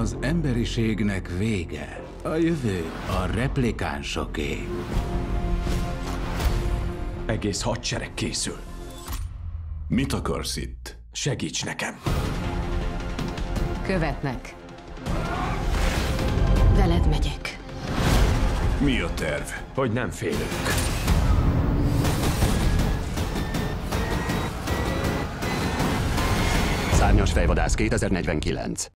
Az emberiségnek vége. A jövő a replikánsoké. Egész hadsereg készül. Mit akarsz itt? Segíts nekem. Követnek. Veled megyek. Mi a terv? Hogy nem félünk. Szárnyas fejvadász 2049.